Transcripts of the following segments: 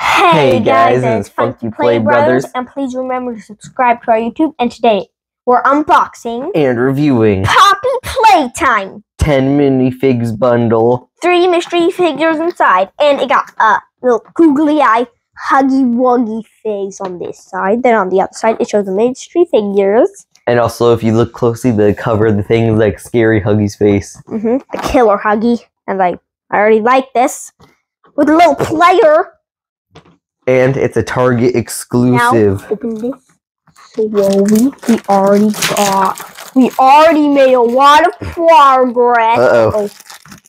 Hey guys, it's Funky Play Brothers. and please remember to subscribe to our YouTube. And today we're unboxing And reviewing Poppy Playtime. 10 minifigs bundle. Three mystery figures inside, and it got a little googly eye, huggy wuggy face on this side. Then on the other side, it shows the mystery figures. And also, if you look closely, the cover of the thing is like scary Huggy's face. hmm The killer huggy, and like I already like this with a little player. And it's a Target exclusive. Now, Open this. So whoa, we we already got we already made a lot of progress. Uh-oh. oh.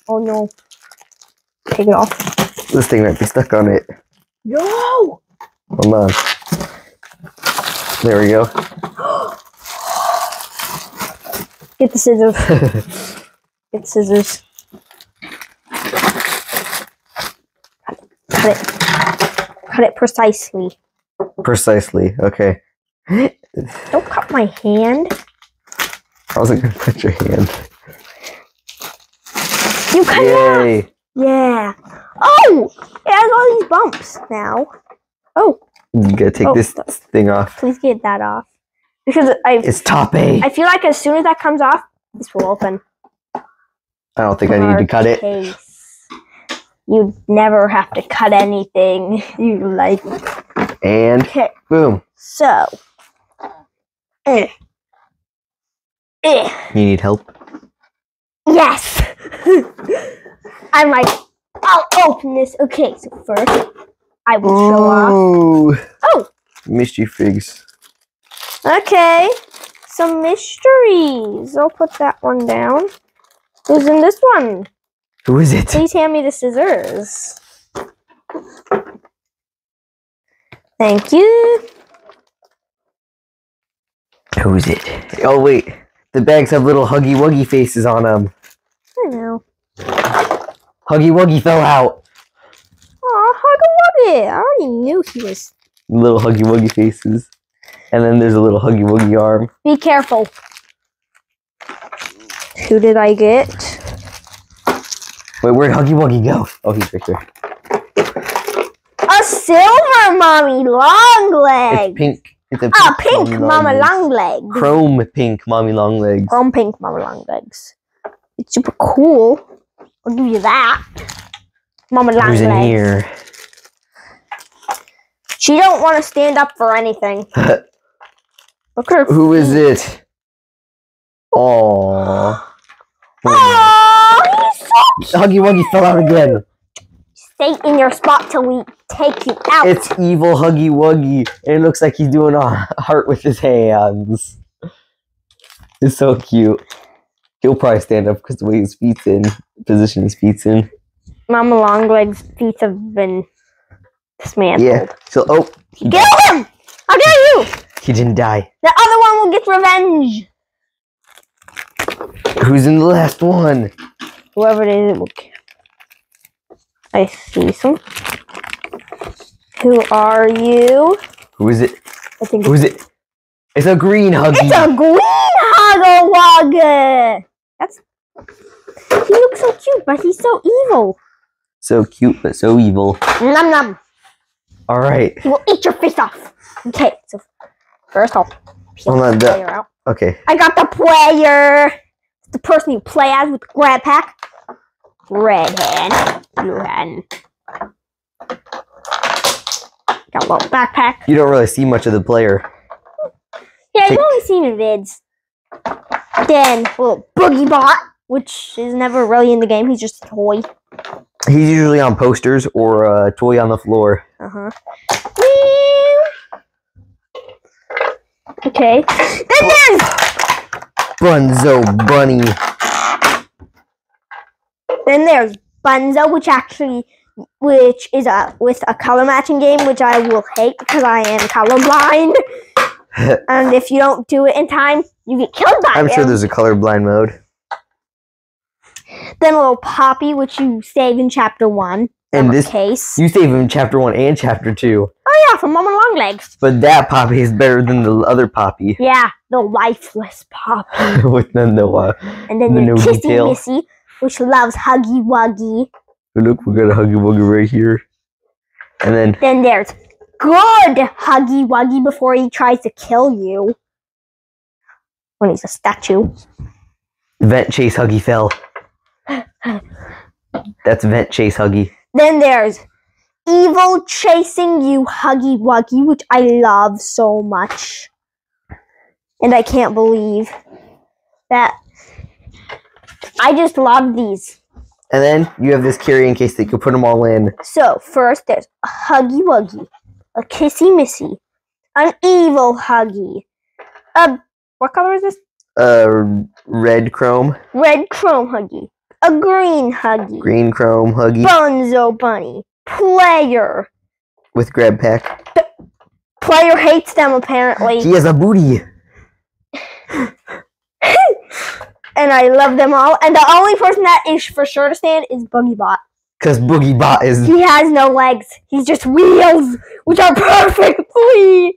Oh no. Take it off. This thing might be stuck on it. No! Hold on. There we go. Get the scissors. Get the scissors. Cut it. Precisely. Precisely. Okay. Don't cut my hand. I wasn't gonna cut your hand. You cut it off. Yeah. Oh! It has all these bumps now. Oh, You gotta take Oh. this thing off. please get that off. Because I It's top A. I feel like as soon as that comes off, this will open. I don't think I need to cut it. Case. You never have to cut anything. You like And okay. boom. So. Eh. Eh. You need help? Yes. I'm like, I'll open this. Okay, so first I will show off. Oh. Mystery figs. Okay, some mysteries. I'll put that one down. Who's in this one? Who is it? Please hand me the scissors. Thank you. Who is it? Oh wait, the bags have little Huggy Wuggy faces on them. I know. Huggy Wuggy fell out. Aw, Hugga Wugga. I already knew he was. Little Huggy Wuggy faces. And then there's a little Huggy Wuggy arm. Be careful. Who did I get? Wait, where'd Huggy Wuggy go? Oh, he's right there. A silver mommy long leg. It's pink. It's a Ah, pink mommy mama legs. long leg. Chrome pink mommy long legs. Chrome pink mama long legs. It's super cool. I'll give you that. Mama long Who's in here? She don't want to stand up for anything. Look at her. Who is feet. it? Aww. Oh, so Huggy Wuggy fell out again. Stay in your spot till we take you out. It's evil Huggy Wuggy, and it looks like he's doing a heart with his hands. It's so cute. He'll probably stand up because the way his feet's in, position his feet's in. Mama Longlegs' feet have been dismantled. Yeah. So, oh, he, Kill him! How dare you! he didn't die. The other one will get revenge. Who's in the last one? Whoever it is, it will kill. I see some. Who are you? Who is it? I think Who is it? It's a green Huggy. it's a green Wugga. That's. He looks so cute, but he's so evil. so cute, but so evil. Num num. All right. He will eat your face off. Okay, so first I'll peel Hold on, the the- player out. Okay. I got the player. The person you play as with the grab pack. Red hand, blue hand. Got a little backpack. You don't really see much of the player. Yeah, I've Take- only seen in vids. Then little boogie bot, which is never really in the game. He's just a toy. He's usually on posters or a toy on the floor. Uh huh. Okay. Then there's Bunzo Bunny. Then there's Bunzo, which actually, which is a with a color matching game, which I will hate because I am colorblind. and if you don't do it in time, you get killed by I'm sure there's a colorblind mode. Then a little Poppy, which you save in chapter one. And this, case. you save him in chapter one and chapter two. oh yeah, from Mama Longlegs. But that Poppy is better than the other Poppy. Yeah, the lifeless Poppy. With the no, uh, And then The the no Kissy detail. Missy, which loves Huggy Wuggy. look, we got a Huggy Wuggy right here. And then Then there's good Huggy Wuggy before he tries to kill you. When he's a statue. Vent Chase Huggy fell. That's Vent Chase Huggy. Then there's Evil Chasing You Huggy Wuggy, which I love so much. And I can't believe that. I just love these. And then you have this carrying case that you can put them all in. So, first there's a Huggy Wuggy, a Kissy Missy, an Evil Huggy, a. What color is this? Uh, red chrome, Red Chrome Huggy, a Green Huggy, green chrome Huggy Bunzo Bunny, Player. with grab pack. Player hates them apparently. He has a booty. and I love them all. And the only person that is for sure to stand is Boogie Bot. Cause Boogie Bot is He has no legs. He's just wheels, which are perfectly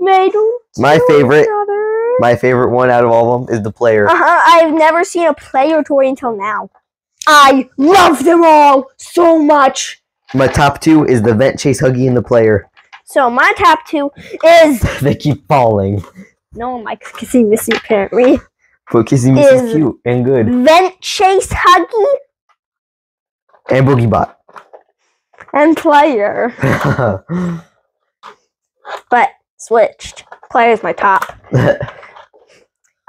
made. My favorite- each other. my favorite one out of all of them. Is the player. Uh-huh. I've never seen a player toy until now. I love them all so much. My top two is the Vent Chase Huggy and the player. So my top two is they keep falling. no Mike's kissing Missy apparently. But Kissy Miss is Is- cute and good. Vent Chase Huggy And Boogie Bot. and Player. But switched. Player's my top.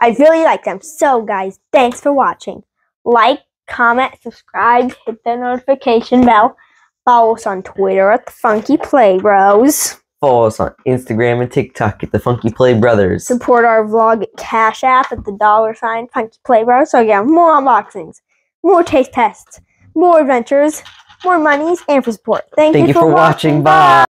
I really like them. So, guys, thanks for watching. Like, comment, subscribe, hit the notification bell. Follow us on Twitter at the Funky Play Bros. Follow us on Instagram and TikTok at the Funky Play Brothers. Support our vlog at Cash App at the dollar sign Funky Play Brothers. So, again, more unboxings, more taste tests, more adventures, more monies, and for support. Thank, Thank you for watching. Bye.